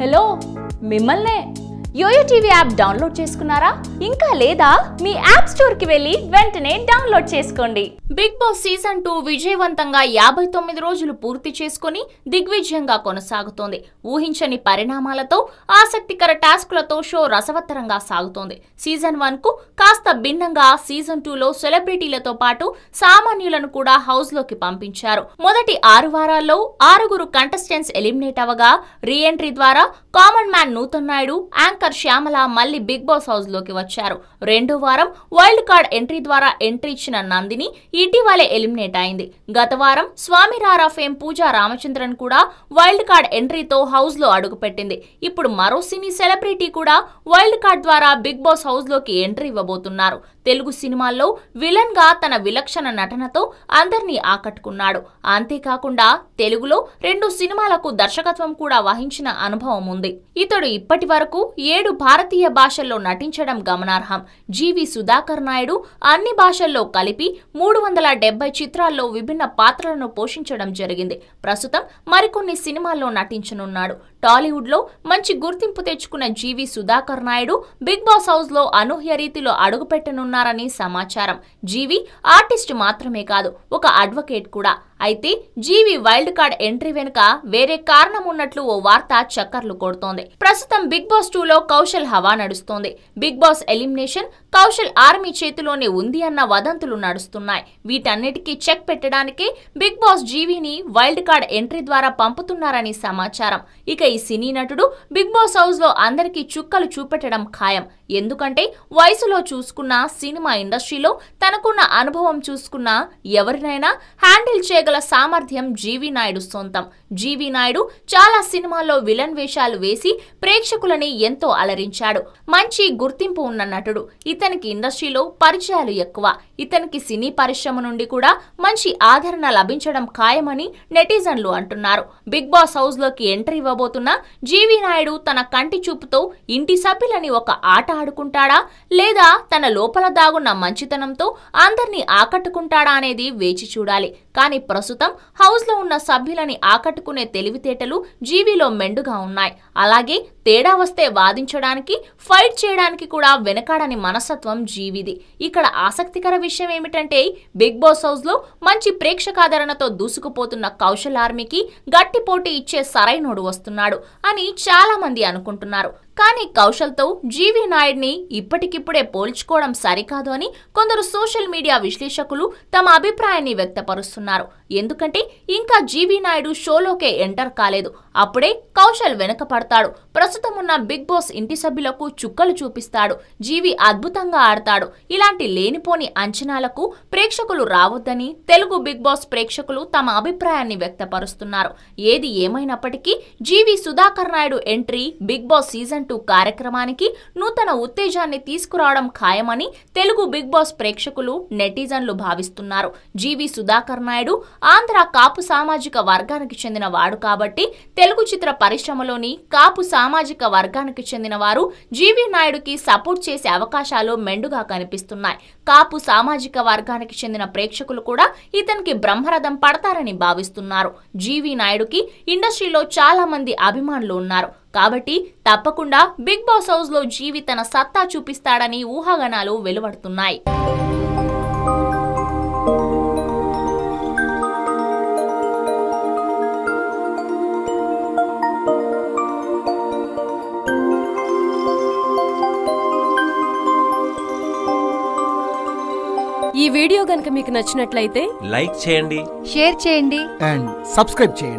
Hello मिमल ने yo-yo TV app download చేసుకున్నారా? ఇంకా లేదా? మీ యాప్ స్టోర్కి వెళ్ళి వెంటనే డౌన్లోడ్ చేసుకోండి. బిగ్ బాస్ సీజన్ టూ విజయవంతంగా యాభై తొమ్మిది రోజులు పూర్తి చేసుకుని దిగ్విజయంగా కొనసాగుతోంది. ఊహించని పరిణామాలతో ఆసక్తికర టాస్క్లతో షో రసవత్తరంగా సాగుతోంది. సీజన్ వన్కు కాస్త భిన్నంగా సీజన్ టూలో సెలబ్రిటీలతో పాటు సామాన్యులను కూడా హౌస్లోకి పంపించారు. మొదటి ఆరు వారాల్లో ఆరుగురు కంటెస్టెంట్స్ ఎలిమినేట్ అవగా రీ ఎంట్రీ ద్వారా common man Nutan Naidu anchor Shyamala మళ్ళీ బిగ్ బాస్ హౌస్లోకి వచ్చారు. రెండో వారం వైల్డ్ కార్డ్ ఎంట్రీ ద్వారా ఎంట్రీ ఇచ్చిన నందిని ఇటీవలే ఎలిమినేట్ అయింది. గత వారం స్వామి రారా ఫేమ్ పూజా రామచంద్రన్ కూడా వైల్డ్ కార్డ్ ఎంట్రీతో హౌస్లో అడుగుపెట్టింది ఇప్పుడు మరో సినీ సెలబ్రిటీ కూడా వైల్డ్ కార్డ్ ద్వారా బిగ్ బాస్ హౌస్లోకి ఎంట్రీ ఇవ్వబోతున్నారు. తెలుగు సినిమాల్లో విలన్గా తన విలక్షణ నటనతో అందరినీ ఆకట్టుకున్నాడు. అంతేకాకుండా తెలుగులో రెండు సినిమాలకు దర్శకత్వం కూడా వహించిన అనుభవం ఉంది. ఇతడు ఇప్పటి వరకు ఏడు భారతీయ భాషల్లో నటించడం గమనార్హం. జీవి సుధాకర్ నాయుడు అన్ని భాషల్లో కలిపి మూడు వందల డెబ్బై చిత్రాల్లో విభిన్న పాత్రలను పోషించడం జరిగింది. ప్రస్తుతం మరికొన్ని సినిమాల్లో నటించనున్నాడు. టాలీవుడ్లో మంచి గుర్తింపు తెచ్చుకున్న GV Sudhakar Naidu Bigg Boss హౌస్లో అనూహ్య రీతిలో అడుగుపెట్టనున్నారని సమాచారం. జీవి ఆర్టిస్ట్ మాత్రమే కాదు ఒక అడ్వకేట్ కూడా. అయితే జీవి వైల్డ్ కార్డ్ ఎంట్రీ వెనుక వేరే కారణం ఉన్నట్లు ఓ వార్త చక్కర్లు కొడుతోంది. ప్రస్తుతం బిగ్ బాస్ టూలో కౌశల్ హవా నడుస్తోంది. Bigg Boss elimination Kaushal army చేతిలోనే ఉంది అన్న వదంతులు నడుస్తున్నాయి. వీటన్నిటికీ చెక్ పెట్టడానికి బిగ్ బాస్ జీవిని వైల్డ్ కార్డ్ ఎంట్రీ ద్వారా పంపుతున్నారని సమాచారం. ఇక ఈ సినీ నటుడు బిగ్ బాస్ హౌస్లో అందరికీ చుక్కలు చూపెట్టడం ఖాయం. ఎందుకంటే వయసులో చూసుకున్న సినిమా ఇండస్ట్రీలో తనకున్న అనుభవం చూసుకున్న ఎవరినైనా హ్యాండిల్ చేయగల సామర్థ్యం జీవి నాయుడు సొంతం. జీవి నాయుడు చాలా సినిమాల్లో విలన్ వేషాలు వేసి ప్రేక్షకులని ఎంతో అలరించాడు. మంచి గుర్తింపు ఉన్న నటుడు. ఇతనికి ఇండస్ట్రీలో పరిచయాలు ఎక్కువ. ఇతనికి సినీ పరిశ్రమ నుండి కూడా మంచి ఆదరణ లభించడం ఖాయమని నెటిజన్లు అంటున్నారు. బిగ్ బాస్ హౌస్లోకి ఎంట్రీ ఇవ్వబోతున్న జీవి నాయుడు తన కంటి చూపుతో ఇంటి సభ్యులని ఒక ఆట ఆడుకుంటాడా? లేదా తన లోపల దాగున్న మంచితనంతో అందరినీ ఆకట్టుకుంటాడా అనేది వేచి చూడాలి. కానీ ప్రస్తుతం హౌస్లో ఉన్న సభ్యులని ఆకట్టుకునే తెలివితేటలు జీవిలో మెండుగా ఉన్నాయి. అలాగే తేడా వస్తే వాదించడానికి ఫైట్ చేయడానికి కూడా వెనకాడని మనస్తత్వం జీవిది. ఇక్కడ ఆసక్తికర విషయం ఏమిటంటే బిగ్ బాస్ హౌస్లో మంచి ప్రేక్షకాదరణతో దూసుకుపోతున్న కౌశల్ ఆర్మీకి గట్టి పోటీ ఇచ్చే సరైనోడు వస్తున్నాడు అని చాలా మంది అనుకుంటున్నారు. కానీ కౌశల్తో జీవి నాయుడిని ఇప్పటికిప్పుడే పోల్చుకోవడం సరికాదు అని కొందరు సోషల్ మీడియా విశ్లేషకులు తమ అభిప్రాయాన్ని వ్యక్తపరుస్తున్నారు. ఎందుకంటే ఇంకా జీవీ నాయుడు షోలోకే ఎంటర్ కాలేదు. అప్పుడే కౌశల్ వెనకపడతాడు. ప్రస్తుతం ఉన్న బిగ్ బాస్ ఇంటి సభ్యులకు చుక్కలు చూపిస్తాడు. జీవి అద్భుతంగా ఆడతాడు. ఇలాంటి లేనిపోని అంచనాలకు ప్రేక్షకులు రావద్దని తెలుగు బిగ్ బాస్ ప్రేక్షకులు తమ అభిప్రాయాన్ని వ్యక్తపరుస్తున్నారు. ఏది ఏమైనప్పటికీ GV Sudhakar Naidu entry Bigg Boss season two కార్యక్రమానికి నూతన ఉత్తేజాన్ని తీసుకురావడం ఖాయమని తెలుగు బిగ్ బాస్ ప్రేక్షకులు నెటిజన్లు భావిస్తున్నారు. జీవి సుధాకర్ నాయుడు నాయుడు. ఆంధ్ర కాపు సామాజిక వర్గానికి చెందిన వాడు కాబట్టి తెలుగు చిత్ర పరిశ్రమలోని కాపు సామాజిక వర్గానికి చెందిన వారు జీవి నాయుడుకి సపోర్ట్ చేసే అవకాశాలు మెండుగా కనిపిస్తున్నాయి. కాపు సామాజిక వర్గానికి చెందిన ప్రేక్షకులు కూడా ఇతనికి బ్రహ్మరథం పడతారని భావిస్తున్నారు. జీవి నాయుడుకి ఇండస్ట్రీలో చాలా మంది అభిమానులు ఉన్నారు. కాబట్టి తప్పకుండా బిగ్ బాస్ హౌస్లో జీవి తన సత్తా చూపిస్తాడని ఊహాగానాలు వెలువడుతున్నాయి. ఈ వీడియో గనుక మీకు నచ్చినట్లయితే లైక్ చేయండి. షేర్ చేయండి. అండ్ సబ్స్క్రైబ్ చేయండి.